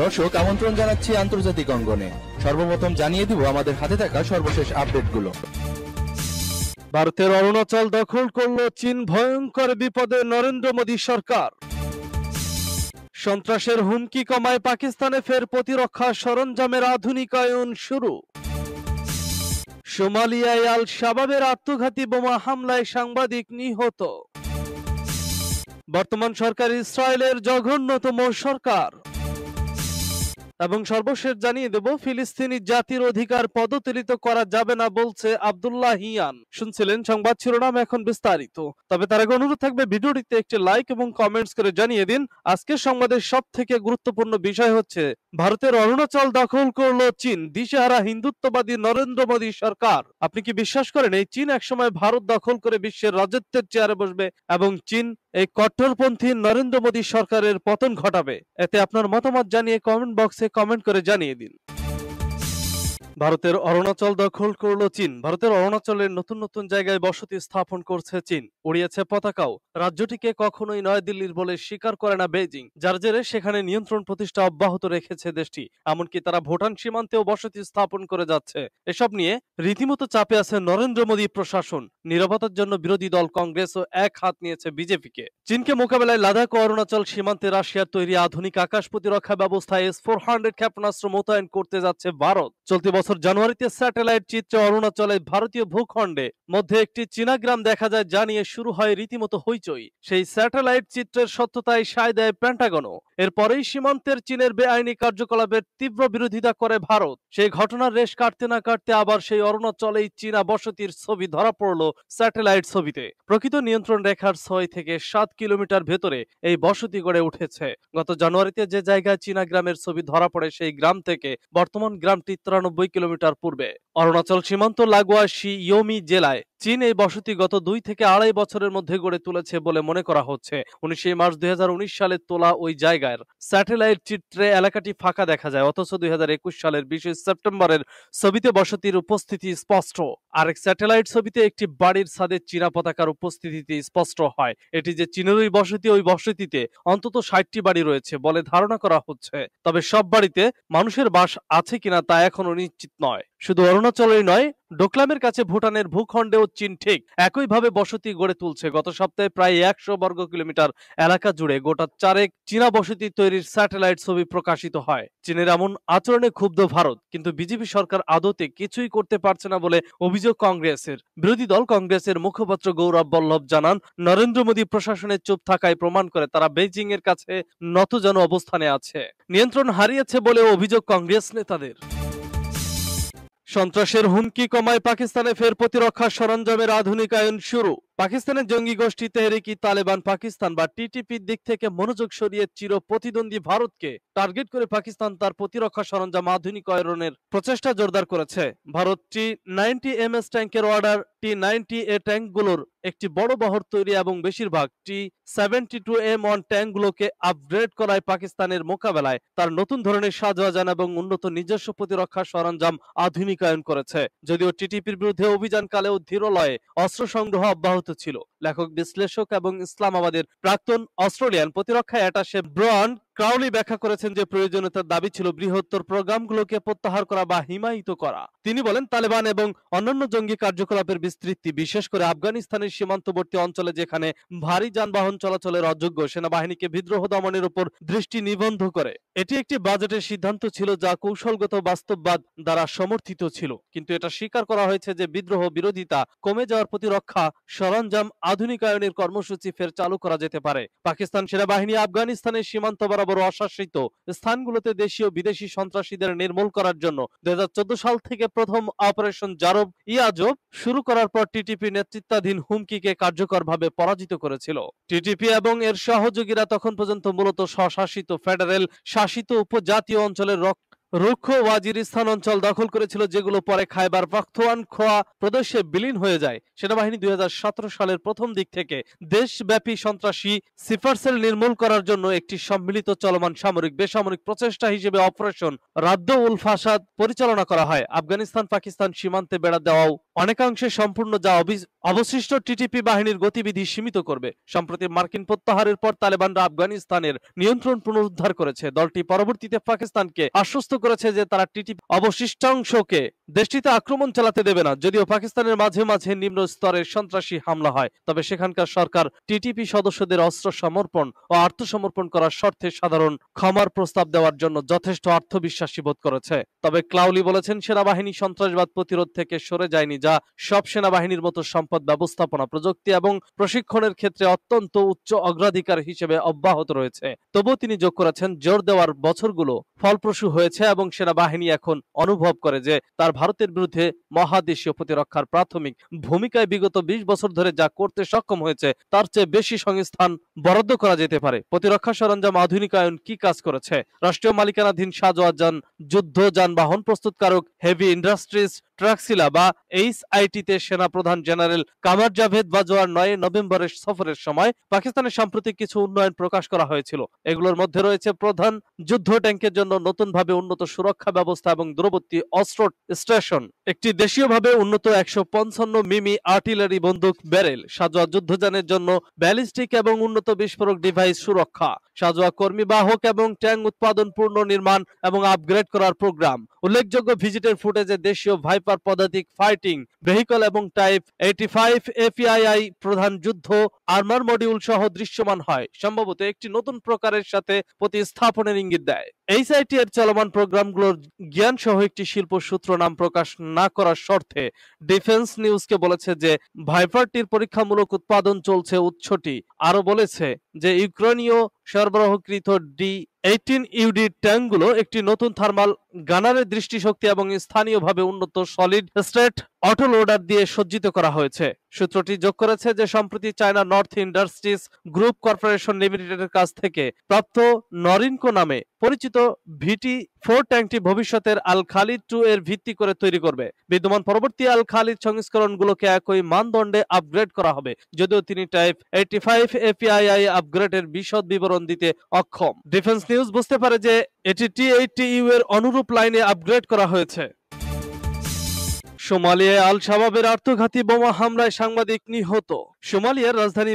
দর্শক, আমন্ত্রণ জানাচ্ছি আন্তর্জাতিক অঙ্গনে। সর্বপ্রথম জানিয়ে দিব আমাদের হাতে থাকা সর্বশেষ আপডেটগুলো। ভারতের অরুণাচল দখল করল চীন, ভয়ঙ্কর বিপদে নরেন্দ্র মোদী সরকার। সন্ত্রাসের হুমকি কমায় পাকিস্তানে ফের প্রতিরক্ষা সরঞ্জামের আধুনিকায়ন শুরু। সোমালিয়ায় আল শাবাবের আত্মঘাতী বোমা হামলায় সাংবাদিক নিহত। বর্তমান সরকার ইসরায়েলের জঘন্যতম সরকার। এবং সর্বশেষ জানিয়ে দেব, ফিলিস্তিনি জাতির অধিকার পদতুলিত করা যাবে না বলছে আব্দুল্লাহ হিয়ান শুনছিলেন সংবাদ শিরোনাম এখন বিস্তারিত। তবে তার আগে অনুরোধ থাকবে, ভিডিওটিতে একটি লাইক এবং কমেন্টস করে জানিয়ে দিন, আজকের সংবাদের সব থেকে গুরুত্বপূর্ণ বিষয় হচ্ছে, ভারতের অরুণাচল দখল করল চীন, দিশেহারা হিন্দুত্ববাদী নরেন্দ্র মোদী সরকার। আপনি কি বিশ্বাস করেন, এই চীন একসময় ভারত দখল করে বিশ্বের রাজত্বের চেয়ারে বসবে এবং চীন এই কট্টরপন্থী নরেন্দ্র মোদী সরকারের পতন ঘটাবে। এতে আপনার মতামত জানিয়ে কমেন্ট বক্সে কমেন্ট করে জানিয়ে দিন। ভারতের অরুণাচল দখল করল চীন। ভারতের অরুণাচলের নতুন নতুন জায়গায় বসতি স্থাপন করছে চীন। উড়িয়েছে পতাকাও। রাজ্যটিকে কখনোই নয়াদিল্লির বলে স্বীকার করে না বেজিং যার জেরে সেখানে নিয়ন্ত্রণ প্রতিষ্ঠা অব্যাহত রেখেছে দেশটি। এমনকি তারা ভুটান সীমান্তেও বসতি স্থাপন করে যাচ্ছে। এসব নিয়ে রীতিমতো চাপে আছে নরেন্দ্র মোদী প্রশাসন। নিরাপত্তার জন্য বিরোধী দল কংগ্রেসও এক হাত নিয়েছে বিজেপিকে। চীনকে মোকাবেলায় লাদাখ ও অরুণাচল সীমান্তে রাশিয়ার তৈরি আধুনিক আকাশ প্রতিরক্ষা ব্যবস্থা এস ফোর হান্ড্রেড ক্ষেপণাস্ত্র মোতায়েন করতে যাচ্ছে ভারত। চলতি বছর জানুয়ারিতে স্যাটেলাইট চিত্রে অরুণাচলে ভারতীয় ভূখণ্ডে মধ্যে একটি চীনা গ্রাম দেখা যায় যা নিয়ে শুরু হয় রীতিমতো হইচই। সেই স্যাটেলাইট চিত্রের সত্যতায় সায় দেয় প্যান্টাগনও এরপরেই সীমান্তের চীনের বেআইনি কার্যকলাপের তীব্র বিরোধিতা করে ভারত। সেই ঘটনার রেশ কাটতে না কাটতে আবার সেই অরুণাচলেই চীনা বসতির ছবি ধরা পড়ল স্যাটেলাইট ছবিতে। প্রকৃত নিয়ন্ত্রণ রেখার ছয় থেকে সাত কিলোমিটার ভেতরে এই বসতি গড়ে উঠেছে। গত জানুয়ারিতে যে জায়গায় চীনা গ্রামের ছবি ধরা পড়ে সেই গ্রাম থেকে বর্তমান গ্রামটি তিরানব্বই কিলোমিটার পূর্বে। অরুণাচল সীমান্ত লাগোয়া শি ইয়মি জেলায় চীন এই বসতি গত দুই থেকে আড়াই বছরের মধ্যে গড়ে তুলেছে বলে মনে করা হচ্ছে। উনিশে মার্চ দুই হাজার উনিশ সালে তোলা ওই জায়গার স্যাটেলাইট চিত্রে এলাকাটি ফাঁকা দেখা যায়, অথচ দুই হাজার একুশ সালের বিশে সেপ্টেম্বরের ছবিতে বসতির উপস্থিতি স্পষ্ট। আরেক স্যাটেলাইট ছবিতে একটি বাড়ির ছাদে চীনা পতাকার উপস্থিতিতে স্পষ্ট হয়। এটি যে চীনেরই বসতি, ওই বসতিতে অন্তত ষাটটি বাড়ি রয়েছে বলে ধারণা করা হচ্ছে। তবে সব বাড়িতে মানুষের বাস আছে কিনা তা এখনও নিশ্চিত নয়। শুধু অরুণাচলেই নয়, ডোকলামের কাছে ভুটানের ভূখণ্ডেও চীন ঠিক। একইভাবে বসতি গড়ে তুলছে। গত সপ্তাহে প্রায় একশো বর্গ কিলোমিটার এলাকা জুড়ে গোটা চারেক চীনা বসতি তৈরির স্যাটেলাইট ছবি প্রকাশিত হয়। চীনের এমন আচরণে ক্ষুব্ধ ভারত, কিন্তু বিজেপি সরকার আদতে কিছুই করতে পারছে না বলে অভিযোগ কংগ্রেসের। বিরোধী দল কংগ্রেসের মুখপাত্র গৌরব বল্লভ জানান, নরেন্দ্র মোদী প্রশাসনের চুপ থাকায় প্রমাণ করে তারা বেইজিং এর কাছে নতজন অবস্থানে আছে। নিয়ন্ত্রণ হারিয়েছে বলে অভিযোগ কংগ্রেস নেতাদের। সন্ত্রাসের হুমকি কমায় পাকিস্তানে ফের প্রতিরক্ষা সরঞ্জামের আধুনিকায়ন শুরু। পাকিস্তানের জঙ্গি গোষ্ঠী তেহরিকি তালেবান পাকিস্তান বা টিটিপির দিক থেকে মনোযোগ সরিয়ে চির প্রতিদ্বন্দ্বী ভারতকে টার্গেট করে পাকিস্তান তার প্রতিরক্ষা সরঞ্জাম আধুনিকায়নের প্রচেষ্টা জোরদার করেছে। Bharat T ninety M S ট্যাঙ্কের অর্ডার টি নাইনটি এ ট্যাঙ্কগুলোর একটি বড় বহর তৈরি এবং বেশিরভাগ T seventy two M one ট্যাঙ্কগুলোকে upgrade করায় পাকিস্তানের মোকাবেলায় তার নতুন ধরনের সাজওয়াজান এবং উন্নত নিজস্ব প্রতিরক্ষা সরঞ্জাম আধুনিকায়ন করেছে। যদিও টিটিপির বিরুদ্ধে অভিযানকালেও ধীরলয়ে অস্ত্র সংগ্রহ অব্যাহত ছিল। লেখক বিশ্লেষক এবং ইসলামাবাদের প্রাক্তন অস্ট্রেলিয়ান প্রতিরক্ষা অ্যাটাশে ব্রন ক্রাউলি ব্যাখ্যা করেছেন যে প্রয়োজনীয়তার দাবি ছিল বৃহত্তর প্রোগ্রামগুলোকে প্রত্যাহার করা বা হিমায়িত করা। তিনি বলেন, তালেবান এবং অন্যান্য জঙ্গি কার্যকলাপের বিস্তৃতি, বিশেষ করে আফগানিস্তানের সীমান্তবর্তী অঞ্চলে যেখানে ভারী যানবাহন চলাচলের অযোগ্য, সেনাবাহিনীকে বিদ্রোহ দমনের উপর দৃষ্টি নিবন্ধ করে। এটি একটি বাজেটের সিদ্ধান্ত ছিল যা কৌশলগত বাস্তববাদ দ্বারা সমর্থিত ছিল। কিন্তু এটা স্বীকার করা হয়েছে যে বিদ্রোহ বিরোধিতা কমে যাওয়ার প্রতিরক্ষা সরঞ্জাম আধুনিকায়নের কর্মসূচি ফের চালু করা যেতে পারে। পাকিস্তান সেনাবাহিনী আফগানিস্তানের সীমান্ত বরাবর অশাসিত স্থানগুলোতে দেশীয় বিদেশি সন্ত্রাসীদের নির্মূল করার জন্য দু সাল থেকে প্রথম অপারেশন জারব ইয়াজব শুরু করার পর টিটিপি নেতৃত্বাধীন হুমকিকে কার্যকরভাবে পরাজিত করেছিল। টিটিপি এবং এর সহযোগীরা তখন পর্যন্ত মূলত স্বশাসিত ফেডারেল শাসিত উপজাতীয় অঞ্চলের রক- রুক্ষ ওয়াজিরিস্তান অঞ্চল দখল করেছিল, যেগুলো পরে খাইবার পাখতুয়ানখোয়া প্রদেশে বিলীন হয়ে যায়। সেনাবাহিনী দুই সালের প্রথম দিক থেকে দেশব্যাপী সন্ত্রাসী সিফারসেল নির্মূল করার জন্য একটি সম্মিলিত চলমান সামরিক বেসামরিক প্রচেষ্টা হিসেবে অপারেশন রাদ্দ উল ফাসাদ পরিচালনা করা হয়। আফগানিস্তান, পাকিস্তান সীমান্তে বেড়া দেওয়াও অনেকাংশে সম্পূর্ণ, যা অবশিষ্ট টিটিপি বাহিনীর গতিবিধি সীমিত করবে। সম্প্রতি মার্কিন প্রত্যাহারের পর তালেবানরা আফগানিস্তানের নিয়ন্ত্রণ পুনরুদ্ধার করেছে। দলটি পরবর্তীতে পাকিস্তানকে আশ্বস্ত করেছে যে তারা টিটিপি অবশিষ্টাংশকে দেশটিতে আক্রমণ চালাতে দেবে না, যদিও পাকিস্তানের মাঝে মাঝে নিম্ন স্তরের সন্ত্রাসী হামলা হয়। তবে সেখানকার সরকার টিটিপি সদস্যদের অস্ত্র সমর্পণ ও আত্মসমর্পণ করার শর্তে সাধারণ ক্ষমার প্রস্তাব দেওয়ার জন্য যথেষ্ট আত্মবিশ্বাসী বোধ করেছে। তবে ক্লাউলি বলেছেন, সেনাবাহিনী সন্ত্রাসবাদ প্রতিরোধ থেকে সরে যায়নি, যা সব সেনাবাহিনীর মতো সম্পদ ব্যবস্থাপনা প্রযুক্তি এবং প্রশিক্ষণের ক্ষেত্রে অত্যন্ত উচ্চ অগ্রাধিকার হিসেবে অব্যাহত রয়েছে। তবুও তিনি যোগ করেছেন, জোর দেওয়ার বছরগুলো ফলপ্রসূ হয়েছে এবং সেনাবাহিনী এখন অনুভব করে যে তার ভারতের বিরুদ্ধে মহাদেশীয় প্রতিরক্ষার প্রাথমিক ভূমিকায় বিগত ২০ বছর ধরে যা করতে সক্ষম হয়েছে, তার চেয়ে বেশি সংস্থান বরাদ্দ করা যেতে পারে। প্রতিরক্ষা সরঞ্জাম আধুনিকায়ন কি কাজ করেছে? রাষ্ট্রীয় মালিকানাধীন সাজোয়াজান যুদ্ধ যানবাহন প্রস্তুতকারক হেভি ইন্ডাস্ট্রিজ ট্রাকসিলা বা এইচ আইটিতে সেনা প্রধান জেনারেল কামার জাভেদ বাজোয়ার নয় নভেম্বরের সফরের সময় পাকিস্তানের সাম্প্রতিক কিছু উন্নয়ন প্রকাশ করা হয়েছিল। এগুলোর মধ্যে রয়েছে প্রধান যুদ্ধ ট্যাঙ্কের জন্য নতুনভাবে উন্নত সুরক্ষা ব্যবস্থা এবং দূরবর্তী অস্ত্র স্টেশন। একটি দেশীয়ভাবে উন্নত একশো পঞ্চান্ন মিমি আর্টিলারি বন্দুক ব্যারেল সাজোয়া যুদ্ধযানের জন্য ব্যালিস্টিক এবং উন্নত বিস্ফোরক ডিভাইস সুরক্ষা। সাজোয়া কর্মী বাহক এবং ট্যাঙ্ক উৎপাদন পূর্ণ নির্মাণ এবং আপগ্রেড করার প্রোগ্রাম উল্লেখযোগ্য ভিজিটের ফুটেজে দেশীয় ভাইপার পদাতিক ফাইটিং ভেহিকল এবং টাইপ এইটি ফাইভ এফিআইআই প্রধান যুদ্ধ আর্মার মডিউল সহ দৃশ্যমান হয়। সম্ভবত একটি নতুন প্রকারের সাথে প্রতিস্থাপনের ইঙ্গিত দেয়। এইচআইটি এর চলমান প্রোগ্রামগুলোর জ্ঞান সহ একটি শিল্প সূত্র নাম প্রকাশ না করার শর্তে ডিফেন্স নিউজকে বলেছে যে ভাইপারটির পরীক্ষামূলক উৎপাদন চলছে উৎসটি আরও বলেছে যে ইউক্রেনীয় সরবরাহকৃত ডি এইটিন ইউডি ট্যাঙ্কগুলো একটি নতুন থার্মাল গানারের দৃষ্টিশক্তি এবং স্থানীয়ভাবে উন্নত সলিড স্টেট অটো দিয়ে সজ্জিত করা হয়েছে। সূত্রটি যোগ করেছে যে, সম্প্রতি China North Industries Group Corporation লিমিটেডের কাছ থেকে প্রাপ্ত নরিনকো নামে পরিচিত ভিটি ফোর ট্যাঙ্কটি ভবিষ্যতের আল খালিদ টু এর ভিত্তি করে তৈরি করবে। বিদ্যমান পরবর্তী আল খালিদ সংস্করণগুলোকে একই মানদণ্ডে আপগ্রেড করা হবে, যদিও তিনি টাইপ এইটি ফাইভ এপিআইআই আপগ্রেডের বিশদ বিবরণ দিতে অক্ষম। ডিফেন্স নিউজ বুঝতে পারে যে এটি টি এইটি ইউ এর অনুরূপ লাইনে আপগ্রেড করা হয়েছে। সোমালিয়ায় আল শাবাবের আত্মঘাতী বোমা হামলায় সাংবাদিক নিহত। সোমালিয়ার রাজধানী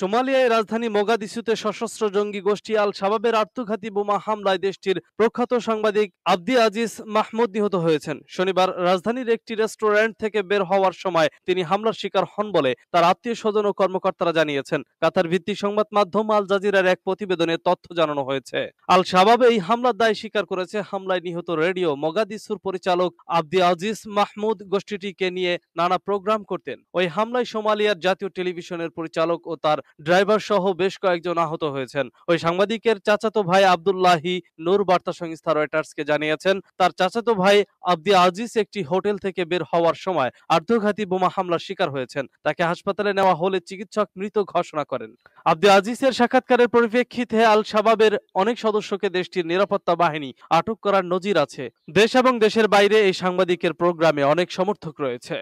সোমালিয়ায় রাজধানী মোগাদিসুতে সশস্ত্র জঙ্গি গোষ্ঠী আল শাবাবের আত্মঘাতী বোমা হামলায় দেশটির প্রখ্যাত সাংবাদিক আব্দি আজিজ মাহমুদ নিহত হয়েছেন। শনিবার রাজধানীর একটি রেস্টুরেন্ট থেকে বের হওয়ার সময় তিনি হামলার শিকার হন বলে তার আত্মীয় স্বজন ও কর্মকর্তারা জানিয়েছেন। কাতার ভিত্তিক সংবাদ মাধ্যম আল জাজিরার এক প্রতিবেদনে তথ্য জানানো হয়েছে। আল শাবাব এই হামলার দায় স্বীকার করেছে হামলায় নিহত রেডিও মগাদিসুর পরিচালক আব্দি আজিজ মাহমুদ গোষ্ঠীটিকে নিয়ে নানা প্রোগ্রাম করতেন। ওই হামলায় সোমালিয়ার জাতীয় টেলিভিশনের পরিচালক ও তার ড্রাইভার সহ বেশ কয়েকজন আহত হয়েছেন। ওই সাংবাদিকের চাচাতো ভাই আব্দুল্লাহি নূর বার্তা সংস্থা রয়টার্সকে জানিয়েছেন, তার চাচাতো ভাই আব্দি আজিজ একটি হোটেল থেকে বের হওয়ার সময় আত্মঘাতী বোমা হামলার শিকার হয়েছেন। তাকে হাসপাতালে নেওয়া হলে চিকিৎসক মৃত ঘোষণা করেন। আব্দি আজিজের সাক্ষাৎকারের পরিপ্রেক্ষিতে আল শাবাবের অনেক সদস্যকে দেশটির নিরাপত্তা বাহিনী আটক করার নজির আছে। দেশ এবং দেশের বাইরে এই সাংবাদিকের প্রোগ্রামে অনেক সমর্থক রয়েছে।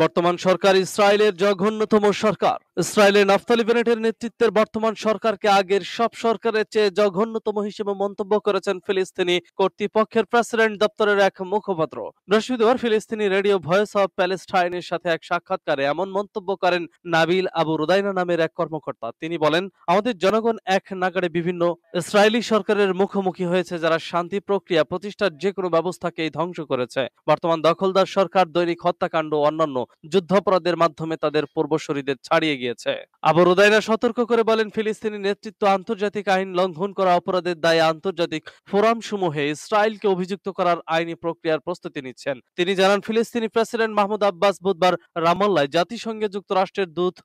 বর্তমান সরকার ইসরায়েলের জঘন্যতম সরকার। ইসরায়েলের নাফতালি বেনেটের নেতৃত্বের বর্তমান সরকারকে আগের সব সরকারের চেয়ে জঘন্যতম হিসেবে মন্তব্য করেছেন ফিলিস্তিনি কর্তৃপক্ষের প্রেসিডেন্ট দপ্তরের এক মুখপাত্র। বৃহস্পতিবার ফিলিস্তিনি রেডিও ভয়েস অব প্যালেস্টাইনের সাথে এক সাক্ষাৎকারে এমন মন্তব্য করেন নাবিল আবু রুদাইনা নামের এক কর্মকর্তা। তিনি বলেন, আমাদের জনগণ এক নাগাড়ে বিভিন্ন ইসরায়েলি সরকারের মুখোমুখি হয়েছে যারা শান্তি প্রক্রিয়া প্রতিষ্ঠার যে কোনো ব্যবস্থাকেই ধ্বংস করেছে। বর্তমান দখলদার সরকার, দৈনিক হত্যাকাণ্ড ও অন্যান্য যুদ্ধাপরাধের মাধ্যমে তাদের পূর্বসূরীদের ছাড়িয়ে গিয়েছে আবু রুদাইনা সতর্ক করে বলেন, ফিলিস্তিনি নেতৃত্ব আন্তর্জাতিক আইন লঙ্ঘন করা অপরাধের দায়ে আন্তর্জাতিক ফোরাম সমূহে ইসরায়েলকে অভিযুক্ত করার আইনি প্রক্রিয়ার প্রস্তুতি নিচ্ছেন। তিনি জানান, ফিলিস্তিনি প্রেসিডেন্ট মাহমুদ আব্বাস বুধবার রামাল্লায় জাতিসংঘে যুক্তরাষ্ট্রের দূত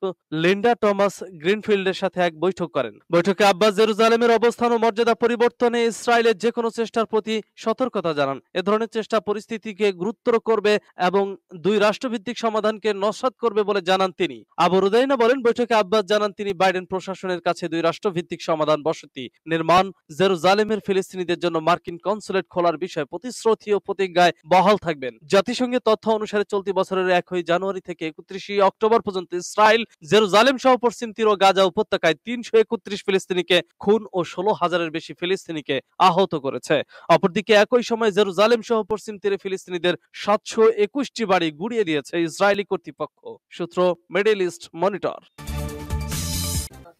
লিন্ডা টমাস গ্রিনফিল্ডের সাথে এক বৈঠক করেন। বৈঠকে আব্বাস জেরুজালেমের অবস্থান ও মর্যাদা পরিবর্তনে ইসরায়েলের যে কোনো চেষ্টার প্রতি সতর্কতা জানান। এ ধরনের চেষ্টা পরিস্থিতিকে গুরুত্বর করবে এবং দুই রাষ্ট্রভিত্তিক সমাধানকে নস্বাত করবে বলে জানান তিনি। আবু রুদাইনা বলেন বলেন বৈঠকে আব্বাস জানান তিনি বাইডেন প্রশাসনের কাছে দুই রাষ্ট্রভিত্তিক সমাধান বসতি নির্মাণ, জেরুজালেমের ফিলিস্তিনিদের জন্য মার্কিন কনসুলেট খোলার বিষয়ে প্রতিশ্রুতি ও প্রতিজ্ঞায় বহাল থাকবেন। জাতিসংঘের তথ্য অনুসারে চলতি বছরের একই জানুয়ারি থেকে একত্রিশে অক্টোবর পর্যন্ত ইসরায়েল, জেরুজালেম সহ পশ্চিম তীর ও গাজা উপত্যকায় তিনশো একত্রিশ ফিলিস্তিনিকে খুন ও ষোলো হাজারের বেশি ফিলিস্তিনিকে আহত করেছে। অপরদিকে একই সময় জেরুজালেম সহ পশ্চিম তীরে ফিলিস্তিনিদের সাতশো একুশটি বাড়ি গুড়িয়ে দিয়েছে ইসরায়েলি কর্তৃপক্ষ। সূত্র মিডল ইস্ট মনিটর।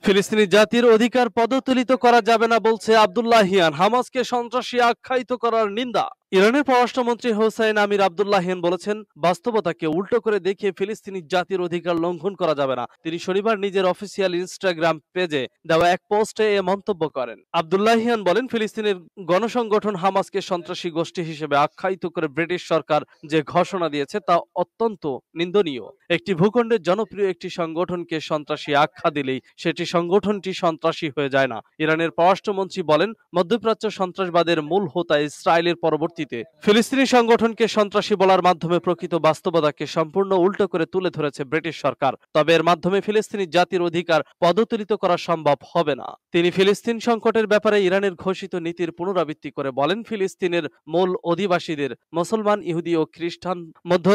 ফিলিস্তিনি জাতির অধিকার পদতুলিত করা যাবে না বলছে আব্দুল্লাহ হিয়ান। হামাসকে সন্ত্রাসী আখ্যায়িত করার নিন্দা। ইরানের পররাষ্ট্রমন্ত্রী হোসাইন আমির আব্দুল্লাহিয়ান বলেছেন, বাস্তবতাকে উল্টো করে দেখিয়ে ফিলিস্তিনি জাতির অধিকার লঙ্ঘন করা যাবে না। তিনি শনিবার নিজের অফিসিয়াল ইনস্টাগ্রাম পেজে দেওয়া এক পোস্টে এ মন্তব্য করেন। আব্দুল্লাহিয়ান বলেন, ফিলিস্তিনের গণসংগঠন হামাসকে সন্ত্রাসী গোষ্ঠী হিসেবে আখ্যায়িত করে ব্রিটিশ সরকার যে ঘোষণা দিয়েছে তা অত্যন্ত নিন্দনীয়। একটি ভূখণ্ডের জনপ্রিয় একটি সংগঠনকে সন্ত্রাসী আখ্যা দিলেই সেটি সংগঠনটি সন্ত্রাসী হয়ে যায় না। ইরানের পররাষ্ট্রমন্ত্রী বলেন, মধ্যপ্রাচ্য সন্ত্রাসবাদের মূল হোতা ইসরায়েলের পরবর্তীতে ফিলিস্তিনি সংগঠনকে সন্ত্রাসী বলার মাধ্যমে প্রকৃত বাস্তবতাকে সম্পূর্ণ উল্টো করে তুলে ধরেছে ব্রিটিশ সরকার। তবে এর মাধ্যমে ফিলিস্তিনি জাতির অধিকার পদতুলিত করা সম্ভব হবে না। তিনি ফিলিস্তিন সংকটের ব্যাপারে ইরানের ঘোষিত নীতির পুনরাবৃত্তি করে বলেন, ফিলিস্তিনের মূল অধিবাসীদের মুসলমান, ইহুদি ও খ্রিস্টান মধ্য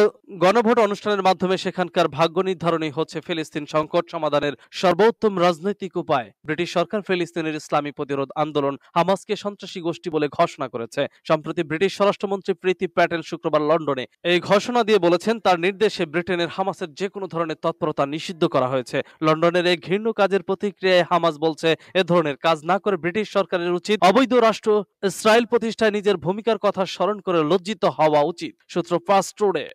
গণভোট অনুষ্ঠানের মাধ্যমে সেখানকার ভাগ্য নির্ধারণই হচ্ছে ফিলিস্তিন সংকট সমাধানের সর্বোত্তম রাজনৈতিক উপায়। ব্রিটিশ সরকার ফিলিস্তিনের ইসলামী প্রতিরোধ আন্দোলন হামাসকে সন্ত্রাসী গোষ্ঠী বলে ঘোষণা করেছে। সম্প্রতি ব্রিটিশ স্বরাষ্ট্রমন্ত্রী প্রীতি প্যাটেল শুক্রবার লন্ডনে এই ঘোষণা দিয়ে বলেছেন, তার নির্দেশে ব্রিটেনের হামাসের যে কোনো ধরনের তৎপরতা নিষিদ্ধ করা হয়েছে। লন্ডনের এই ঘৃণ্য কাজের প্রতিক্রিয়ায় হামাস বলছে, এ ধরনের কাজ না করে ব্রিটিশ সরকারের উচিত অবৈধ রাষ্ট্র ইসরায়েল প্রতিষ্ঠায় নিজের ভূমিকার কথা স্মরণ করে লজ্জিত হওয়া উচিত। সূত্র ফাস্ট টুডে।